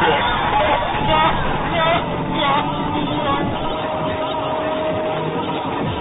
Yeah.